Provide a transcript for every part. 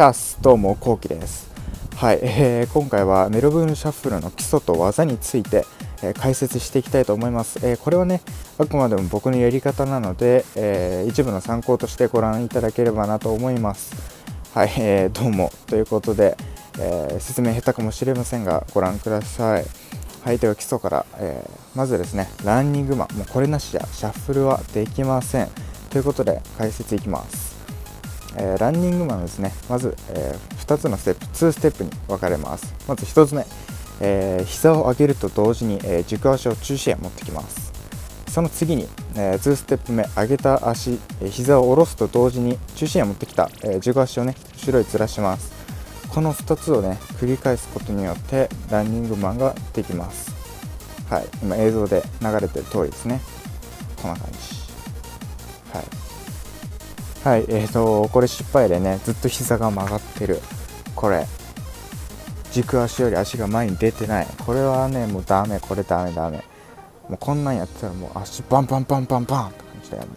シャスどうもこうきです。はい、えー、今回はメロブームシャッフルの基礎と技について、えー、解説していきたいと思います、えー、これはねあくまでも僕のやり方なので、えー一部の参考としてご覧いただければなと思います。はい、えーどうもということで、え説明下手かもしれませんがご覧ください。はいでは基礎から、えまずですねランニングマン。もうこれなしじゃシャッフルはできません。ということで解説いきます。えー、ランニングマンですね。まず、えー、2つのステップ2ステップに分かれます。まず1つ目、えー、膝を上げると同時に、え軸足を中心へ持ってきます。その次に、え2ステップ目上げた足、え膝を下ろすと同時に中心へ持ってきた、え軸足をね後ろへずらします。この2つをね繰り返すことによってランニングマンができます。はい。今映像で流れてる通りですね。こんな感じ。はい、えーと、これ失敗でね、ずっと膝が曲がってる。これ。軸足より足が前に出てない。これはね、もうダメ、これダメダメ。もうこんなんやってたらもう足バンバンバンバンバンって感じだよ、もう。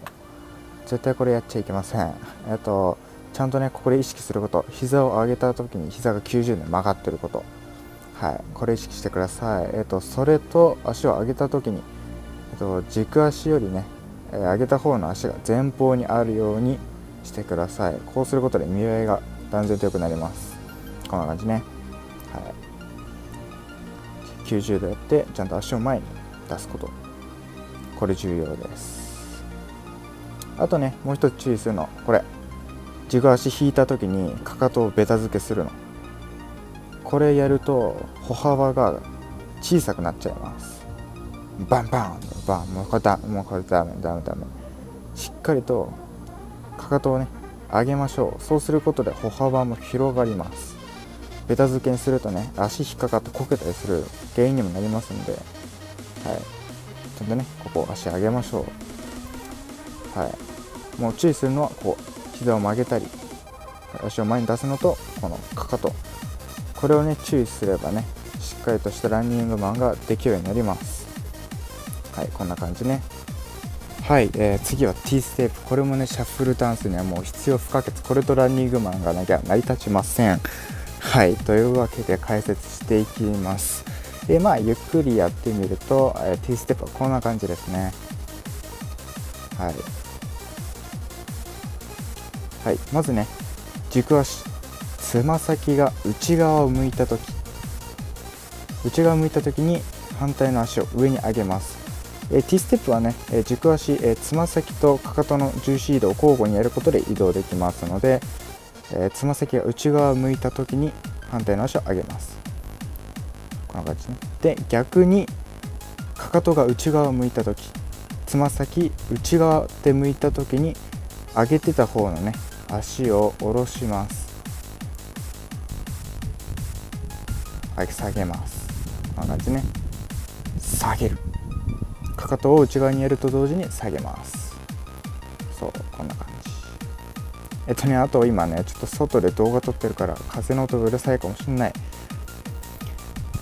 絶対これやっちゃいけません。えっと、ちゃんとね、ここで意識すること。膝を上げた時に膝が90度曲がってること。はい、これ意識してください。えっと、それと足を上げた時に、えっと、軸足よりね、上げた方の足が前方にあるようにしてください。こうすることで見栄えが断然と良くなります。こんな感じね。はい。90度やってちゃんと足を前に出すこと。これ重要です。あとねもう一つ注意するの。これ。軸足引いた時にかかとをベタ付けするの。これやると歩幅が小さくなっちゃいます。バンバン。バン。もうこれだもうこれダメ。ダメ。ダメ。しっかりとかかとをね上げましょう。そうすることで歩幅も広がります。ベタ付けにするとね足引っかかってこけたりする原因にもなりますんで。はい。ちゃんとねここ足上げましょう。はい。もう注意するのはこう膝を曲げたり足を前に出すのとこのかかと。これをね注意すればねしっかりとしたランニングマンができるようになります。はい。こんな感じね。はい、えー、次は T ステップ。これもねシャッフルダンスにはもう必要不可欠。これとランニングマンがなきゃ成り立ちません。はいというわけで解説していきます。でまあゆっくりやってみると、えー、T ステップはこんな感じですね。はい、はい、まずね軸足つま先が内側を向いた時。内側を向いた時に反対の足を上に上げます。え T ステップはね、え軸足、えつま先とかかとの重心移動を交互にやることで移動できますのでえつま先が内側を向いた時に反対の足を上げます。こんな感じね。で逆にかかとが内側を向いた時つま先内側で向いた時に上げてた方のね足を下ろします。はい下げます。こんな感じね。下げる。かかとを内側にやると同時に下げます。そうこんな感じ。えっとねあと今ねちょっと外で動画撮ってるから風の音がうるさいかもしんない。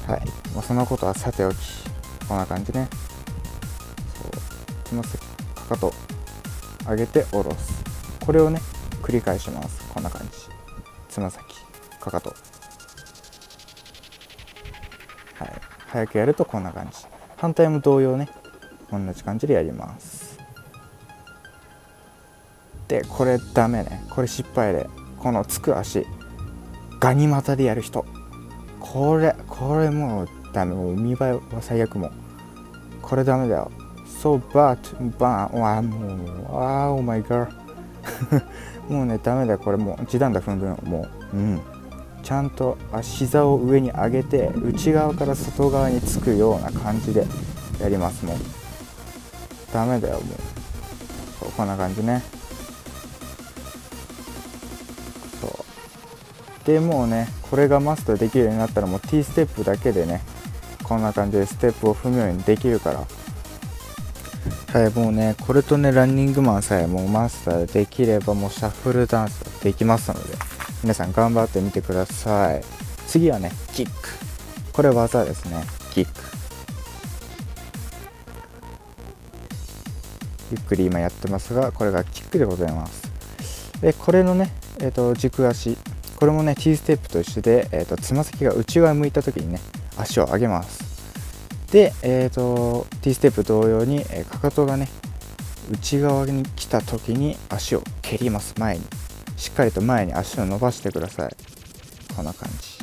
はい。もうそのことはさておき。こんな感じね。そう。つま先かかと上げて下ろす。これをね繰り返します。こんな感じ。つま先。かかと。はい。早くやるとこんな感じ。反対も同様ね。同じ感じでやります。でこれダメね。これ失敗で。このつく足ガニ股でやる人。これこれもうダメ。もう見栄えは最悪も。うこれダメだよ。So bad. バン。わもう。ああ Oh my god もうねダメだよ。これもう一段だ踏んでもう。うん。ちゃんと足膝を上に上げて内側から外側につくような感じでやります。もう。ダメだよもう。こんな感じね。そう。でもうねこれがマストできるようになったらもう T ステップだけでねこんな感じでステップを踏むようにできるから。はいもうねこれとねランニングマンさえもうマスターできればもうシャッフルダンスできますので皆さん頑張ってみてください。次はねキック。これ技ですねキック。ゆっくり今やってますがこれがキックでございます。でこれのね、えーと、軸足。これもね T ステップと一緒で、えーと、つま先が内側向いた時にね足を上げます。で、えーと、T ステップ同様に、えー、かかとがね内側に来た時に足を蹴ります。前に。しっかりと前に足を伸ばしてください。こんな感じ。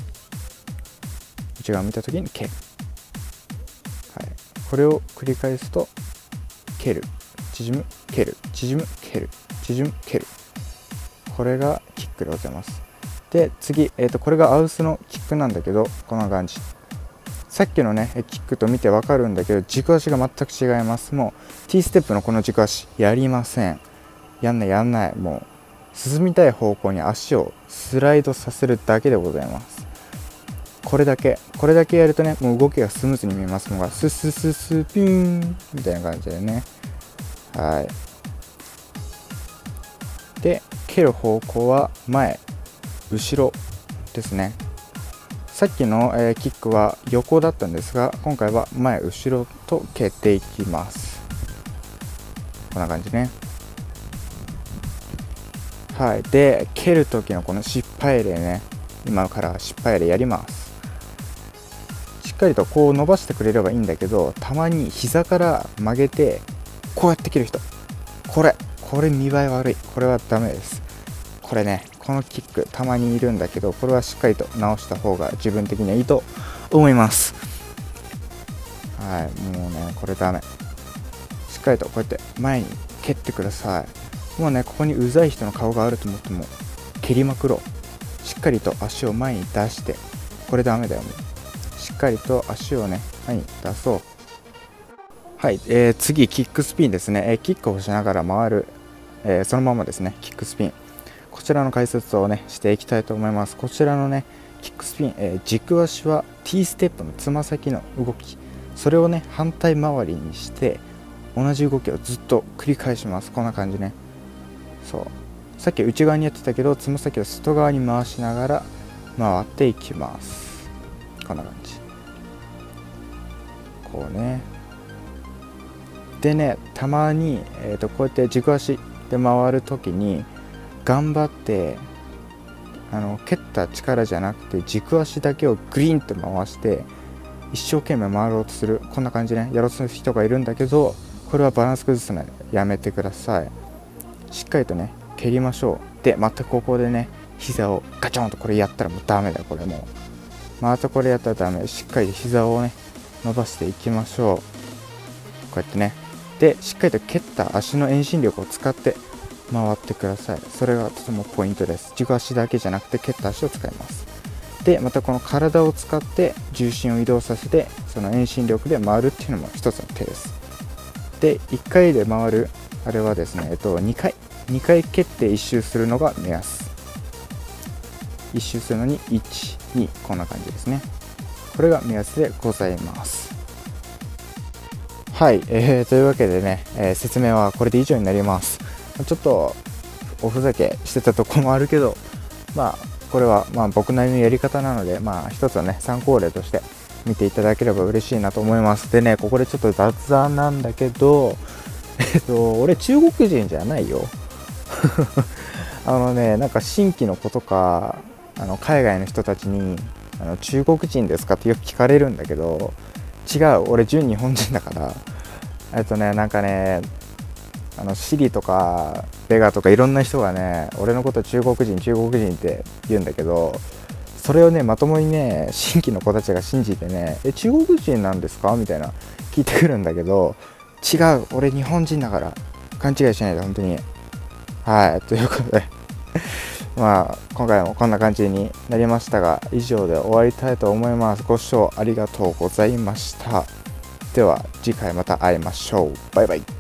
内側見た時に蹴る、はい、これを繰り返すと蹴る。縮む蹴る。縮む蹴る。縮む蹴る。これがキックでございます。で次、えー、とこれがアウスのキックなんだけどこんな感じ。さっきのねキックと見てわかるんだけど軸足が全く違います。もう T ステップのこの軸足やりません。やんないやんない。もう進みたい方向に足をスライドさせるだけでございます。これだけ。これだけやるとねもう動きがスムーズに見えます。のがススススピューンみたいな感じでね。はい。で蹴る方向は前後ろですね。さっきの、えー、キックは横だったんですが今回は前後ろと蹴っていきます。こんな感じね。はい。で蹴る時のこの失敗例ね。今から失敗例やります。しっかりとこう伸ばしてくれればいいんだけどたまに膝から曲げてこうやって蹴る人。これ。これ見栄え悪い。これはダメです。これね。このキックたまにいるんだけどこれはしっかりと直した方が自分的にはいいと思います。はい。もうねこれダメ。しっかりとこうやって前に蹴ってください。もうねここにうざい人の顔があると思っても蹴りまくろう。しっかりと足を前に出してこれダメだよもうしっかりと足をね前に出そう。はい、えー、次キックスピンですね、えー、キックをしながら回る、えー、そのままですね。キックスピン。こちらの解説をねしていきたいと思います。こちらのねキックスピン、え、軸足は T ステップのつま先の動き。それをね反対回りにして同じ動きをずっと繰り返します。こんな感じね。そう。さっき内側にやってたけどつま先を外側に回しながら回っていきます。こんな感じ。こうね。でねたまに、えーとこうやって軸足で回る時に頑張ってあの蹴った力じゃなくて軸足だけをグリンと回して一生懸命回ろうとする。こんな感じね。やろうとする人がいるんだけどこれはバランス崩すのやめてください。しっかりとね蹴りましょう。でまたここでね膝をガチョンとこれやったらもうダメだこれもう。またこれやったらダメ。しっかり膝をね伸ばしていきましょう。こうやってねでしっかりと蹴った足の遠心力を使って回ってください。それがとてもポイントです。軸足だけじゃなくて蹴った足を使います。でまたこの体を使って重心を移動させてその遠心力で回るっていうのも一つの手です。で1回で回るあれはですね、えっと、2回。2回蹴って1周するのが目安。1周するのに12こんな感じですね。これが目安でございます。はい、えー、というわけでね、えー、説明はこれで以上になります。ちょっとおふざけしてたとこもあるけどまあこれはまあ僕なりのやり方なのでまあ一つのね参考例として見ていただければ嬉しいなと思います。でねここでちょっと雑談なんだけどえっと俺中国人じゃないよ。あのねなんか新規の子とかあの海外の人たちにあの中国人ですかってよく聞かれるんだけど違う俺純日本人だから。えっとねなんかねあのシリとかベガとかいろんな人がね俺のこと中国人中国人って言うんだけどそれをねまともにね新規の子たちが信じてねえ中国人なんですか？みたいな聞いてくるんだけど違う俺日本人だから。勘違いしないで本当に。はいということで。まあ今回もこんな感じになりましたが以上で終わりたいと思います。ご視聴ありがとうございました。では次回また会いましょう。バイバイ。